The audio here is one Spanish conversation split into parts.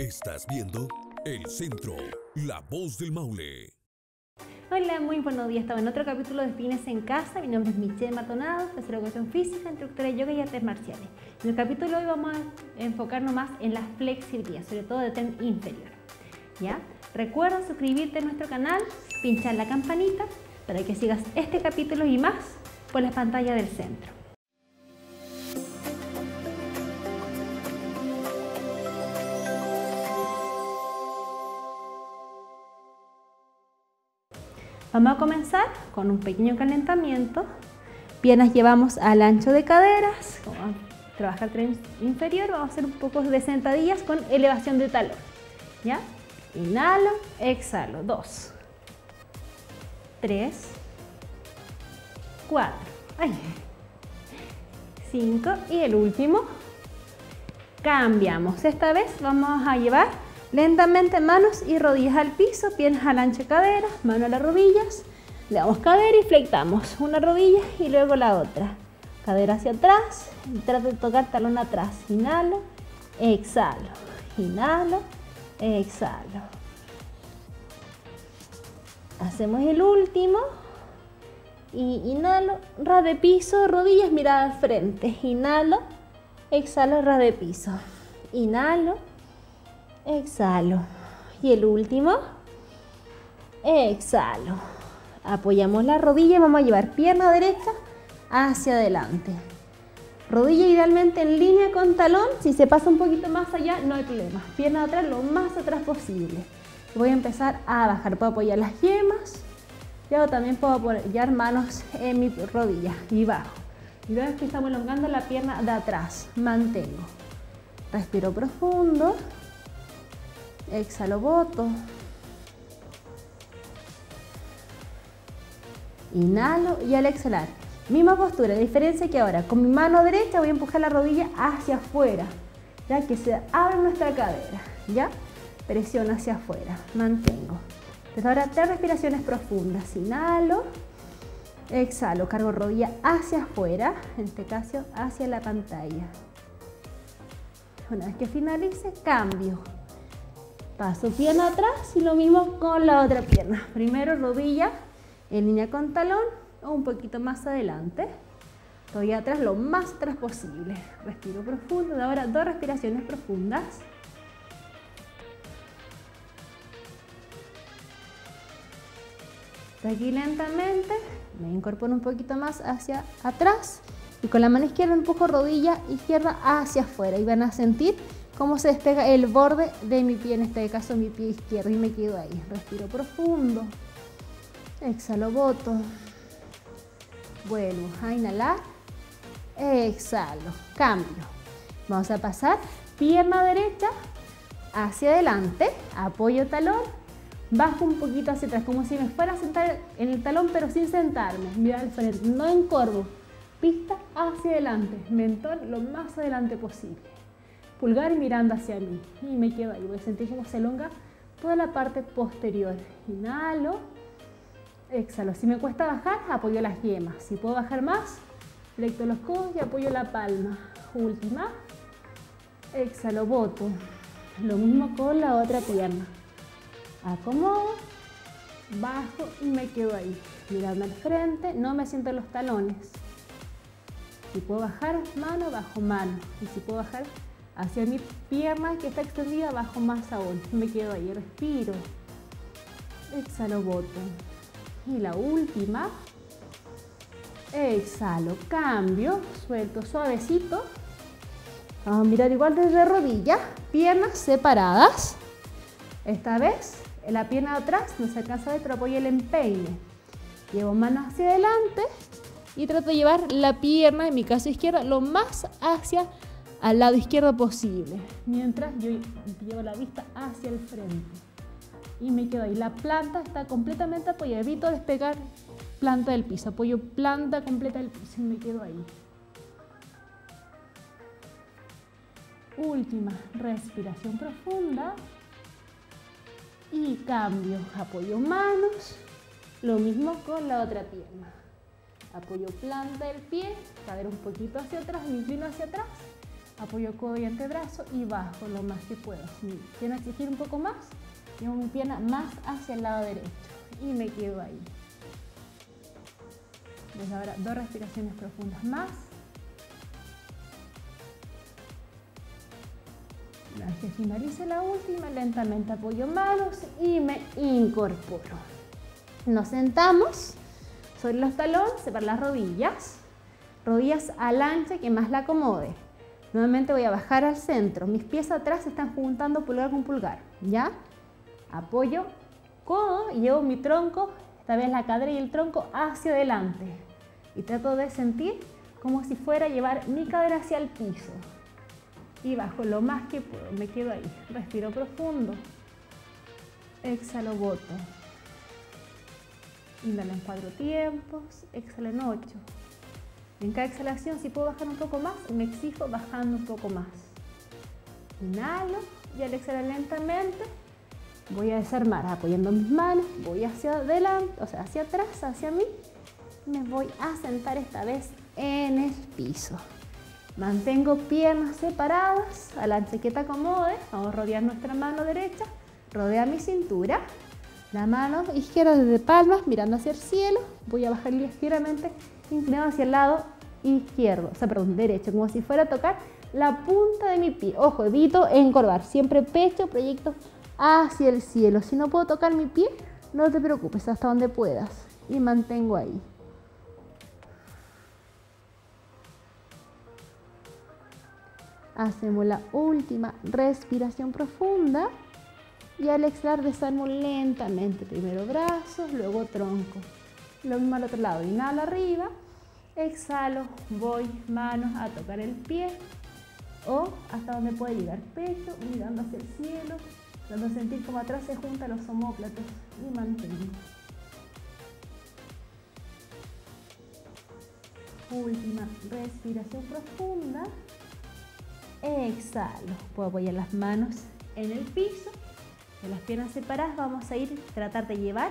Estás viendo El Centro, la voz del Maule. Hola, muy buenos días. Estamos en otro capítulo de Fines en Casa. Mi nombre es Michelle Matonado, profesora de educación física, instructora de yoga y artes marciales. En el capítulo de hoy vamos a enfocarnos más en la flexibilidad, sobre todo de tren inferior. ¿Ya? Recuerda suscribirte a nuestro canal, pinchar la campanita para que sigas este capítulo y más por las pantallas del centro. Vamos a comenzar con un pequeño calentamiento. Piernas llevamos al ancho de caderas. Vamos a trabajar tren inferior. Vamos a hacer un poco de sentadillas con elevación de talón. ¿Ya? Inhalo, exhalo. Dos, tres, cuatro, cinco y el último. Cambiamos. Esta vez vamos a llevar Lentamente manos y rodillas al piso, piernas al ancho de cadera, mano a las rodillas. Le damos cadera y flectamos una rodilla y luego la otra. Cadera hacia atrás, trata de tocar talón atrás. Inhalo, exhalo, inhalo, exhalo. Hacemos el último. Y inhalo, ras de piso, rodillas, mirada al frente. Inhalo, exhalo, ras de piso. Inhalo, exhalo. Y el último, exhalo. Apoyamos la rodilla y vamos a llevar pierna derecha hacia adelante. Rodilla idealmente en línea con talón. Si se pasa un poquito más allá, no hay problema. Pierna atrás lo más atrás posible. Voy a empezar a bajar. Puedo apoyar las yemas. Y ahora también puedo apoyar manos en mi rodilla y bajo. Y veo que estamos elongando la pierna de atrás. Mantengo. Respiro profundo. Exhalo, boto. Inhalo y al exhalar, misma postura, diferencia que ahora con mi mano derecha voy a empujar la rodilla hacia afuera, ya que se abre nuestra cadera, ¿ya? Presión hacia afuera, mantengo. Entonces ahora tres respiraciones profundas, inhalo, exhalo, cargo rodilla hacia afuera, en este caso hacia la pantalla. Una vez que finalice, cambio. Paso pierna atrás y lo mismo con la otra pierna. Primero rodilla en línea con talón o un poquito más adelante. Estoy atrás lo más atrás posible. Respiro profundo. Ahora dos respiraciones profundas. aquí lentamente me incorporo un poquito más hacia atrás y con la mano izquierda empujo rodilla izquierda hacia afuera y van a sentir cómo se despega el borde de mi pie, en este caso mi pie izquierdo, y me quedo ahí. Respiro profundo. Exhalo, boto. Vuelvo a inhalar. Exhalo. Cambio. Vamos a pasar pierna derecha hacia adelante. Apoyo talón. Bajo un poquito hacia atrás, como si me fuera a sentar en el talón, pero sin sentarme. Mira al frente, no encorvo. Pista hacia adelante. Mentón lo más adelante posible pulgar mirando hacia mí y me quedo ahí. Voy a sentir cómo se elonga toda la parte posterior. Inhalo, exhalo. Si me cuesta bajar, apoyo las yemas. Si puedo bajar más, flecto los codos y apoyo la palma. Última, exhalo, boto. Lo mismo con la otra pierna. Acomodo, bajo y me quedo ahí. Mirando al frente, no me siento los talones. Si puedo bajar mano, bajo mano. Y si puedo bajar hacia mi pierna que está extendida, bajo más aún. Me quedo ahí, respiro. Exhalo, boto. Y la última. Exhalo, cambio, suelto suavecito. Vamos a mirar igual desde rodilla, piernas separadas. Esta vez la pierna de atrás no se alcanza a pero apoyo el empeine. Llevo manos hacia adelante y trato de llevar la pierna, en mi caso izquierda, lo más hacia al lado izquierdo posible, mientras yo llevo la vista hacia el frente. Y me quedo ahí. La planta está completamente apoyada. Evito despegar planta del piso. Apoyo planta completa del piso y me quedo ahí. Última respiración profunda. Y cambio. Apoyo manos. Lo mismo con la otra pierna. Apoyo planta del pie. Cadera un poquito hacia atrás. Me inclino hacia atrás apoyo codo y antebrazo y bajo lo más que puedo. Si quiero exigir un poco más, llevo mi pierna más hacia el lado derecho y me quedo ahí. Desde ahora dos respiraciones profundas más. Una vez finalice la última, lentamente apoyo manos y me incorporo. Nos sentamos sobre los talones, separo las rodillas, rodillas al ancho que más la acomode. Nuevamente voy a bajar al centro, mis pies atrás se están juntando pulgar con pulgar, ¿ya? Apoyo codo y llevo mi tronco, esta vez la cadera y el tronco hacia adelante. Y trato de sentir como si fuera a llevar mi cadera hacia el piso y bajo lo más que puedo. Me quedo ahí. Respiro profundo. Exhalo, boto. Inhalo en cuatro tiempos. Exhalo en ocho. En cada exhalación, si puedo bajar un poco más, me exijo bajando un poco más. Inhalo y al exhalar lentamente voy a desarmar apoyando mis manos, voy hacia adelante, o sea, hacia atrás, hacia mí. Me voy a sentar esta vez en el piso. Mantengo piernas separadas, a la ancha acomode. Vamos a rodear nuestra mano derecha, rodea mi cintura. La mano izquierda desde palmas, mirando hacia el cielo. Voy a bajar ligeramente, inclinado hacia el lado izquierdo, o sea, perdón, derecho, como si fuera a tocar la punta de mi pie. Ojo, evito encorvar, siempre pecho, proyecto hacia el cielo. Si no puedo tocar mi pie, no te preocupes, hasta donde puedas. Y mantengo ahí. Hacemos la última respiración profunda y al exhalar desarmo lentamente. Primero brazos, luego tronco. Lo mismo al otro lado. Inhalo arriba, exhalo, voy manos a tocar el pie o hasta donde puede llegar pecho, mirando hacia el cielo, dando a sentir como atrás se juntan los homóplatos y mantengo. Última respiración profunda. Exhalo. Puedo apoyar las manos en el piso. Con las piernas separadas vamos a ir tratar de llevar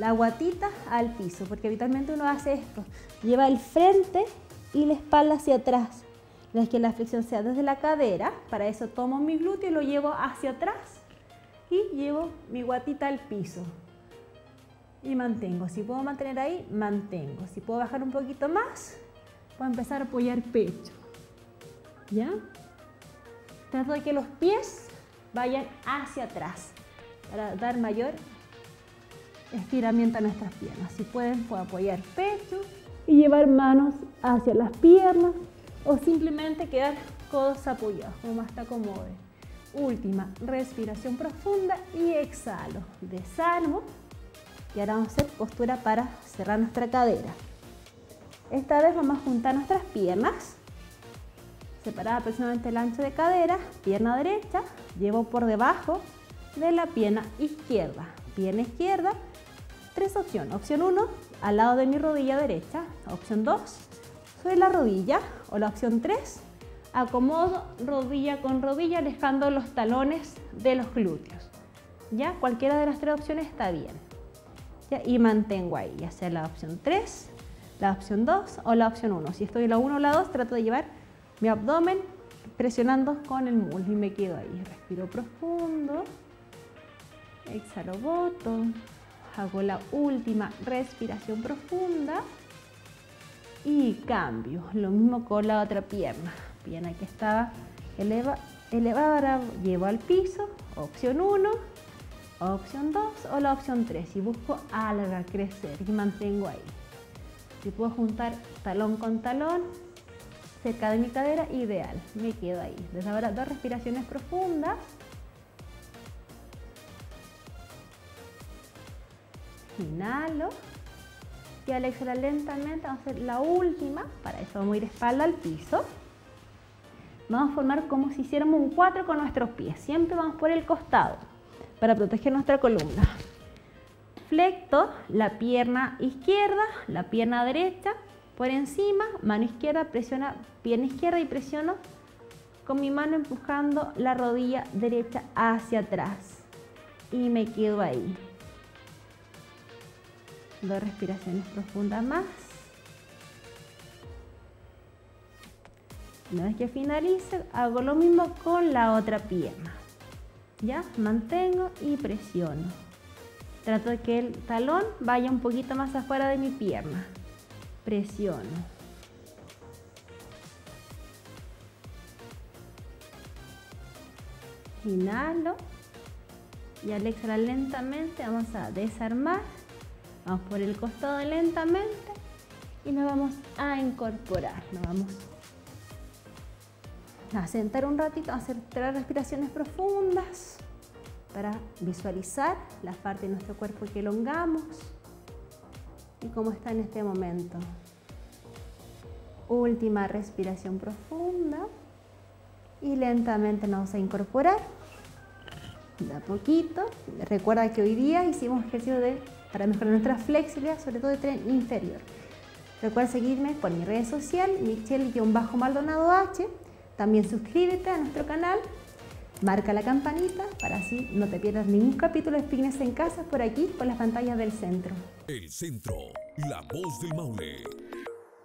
la guatita al piso, porque habitualmente uno hace esto. Lleva el frente y la espalda hacia atrás. Es que la flexión sea desde la cadera. Para eso tomo mi glúteo y lo llevo hacia atrás. Y llevo mi guatita al piso. Y mantengo. Si puedo mantener ahí, mantengo. Si puedo bajar un poquito más, puedo empezar a apoyar pecho. ¿Ya? Trato de que los pies vayan hacia atrás para dar mayor estiramiento a nuestras piernas. Si pueden, puedo apoyar pecho y llevar manos hacia las piernas o simplemente quedar codos apoyados, como más te acomode. Última, respiración profunda y exhalo. Desarmo y ahora vamos a hacer postura para cerrar nuestra cadera. Esta vez vamos a juntar nuestras piernas separada aproximadamente el ancho de cadera, pierna derecha, llevo por debajo de la pierna izquierda. Pierna izquierda, tres opciones. Opción 1, al lado de mi rodilla derecha. Opción 2, sobre la rodilla. O la opción 3, acomodo rodilla con rodilla alejando los talones de los glúteos. ¿Ya? Cualquiera de las tres opciones está bien. ¿Ya? Y mantengo ahí, ya sea la opción 3, la opción 2 o la opción 1. Si estoy en la 1 o la 2, trato de llevar mi abdomen presionando con el muslo y me quedo ahí. Respiro profundo, exhalo, boto, hago la última respiración profunda y cambio. Lo mismo con la otra pierna. Pierna que estaba eleva, elevada, llevo al piso, opción 1, opción 2 o la opción 3 y busco alargar, crecer y mantengo ahí. Si puedo juntar talón con talón, cerca de mi cadera, ideal. Me quedo ahí. Desde ahora dos respiraciones profundas. Inhalo. Y al exhalar lentamente vamos a hacer la última. Para eso vamos a ir espalda al piso. Vamos a formar como si hiciéramos un 4 con nuestros pies. Siempre vamos por el costado para proteger nuestra columna. Flecto la pierna izquierda, la pierna derecha por encima, mano izquierda, presiona pierna izquierda y presiono con mi mano empujando la rodilla derecha hacia atrás. Y me quedo ahí. Dos respiraciones profundas más. Una vez que finalice, hago lo mismo con la otra pierna. Ya, mantengo y presiono. Trato de que el talón vaya un poquito más afuera de mi pierna. Presiono. Inhalo. Y al exhalar lentamente vamos a desarmar. Vamos por el costado lentamente y nos vamos a incorporar. Nos vamos a sentar un ratito, a hacer tres respiraciones profundas para visualizar la parte de nuestro cuerpo que elongamos y cómo está en este momento. Última respiración profunda y lentamente nos vamos a incorporar de a poquito. Recuerda que hoy día hicimos ejercicio de, para mejorar nuestra flexibilidad, sobre todo de tren inferior. Recuerda seguirme por mi red social, Michelle-Maldonado H. También suscríbete a nuestro canal, marca la campanita para así no te pierdas ningún capítulo de Fitness en Casa por aquí, por las pantallas del centro. El centro, la voz del Maule.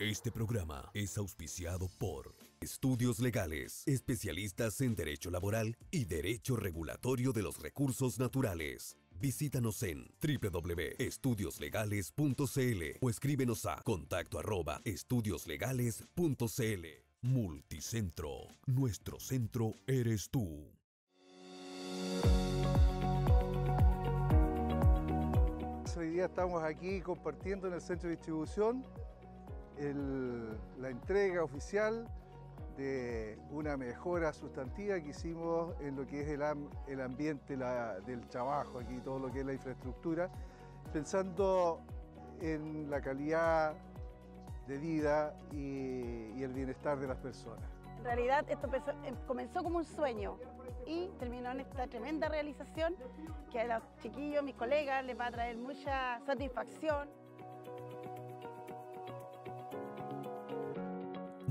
Este programa es auspiciado por Estudios Legales, especialistas en Derecho Laboral y Derecho Regulatorio de los Recursos Naturales. Visítanos en www.estudioslegales.cl o escríbenos a contacto arroba estudioslegales.cl. Multicentro, nuestro centro eres tú. Hoy día estamos aquí compartiendo en el centro de distribución la entrega oficial de una mejora sustantiva que hicimos en lo que es el, ambiente del trabajo, aquí todo lo que es la infraestructura, pensando en la calidad de vida y, el bienestar de las personas. En realidad esto em, comenzó como un sueño y terminó en esta tremenda realización que a los chiquillos, mis colegas, les va a traer mucha satisfacción.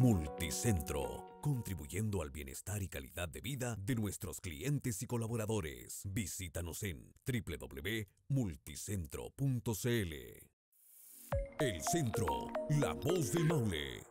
Multicentro, contribuyendo al bienestar y calidad de vida de nuestros clientes y colaboradores. Visítanos en www.multicentro.cl. El centro, la voz del Maule.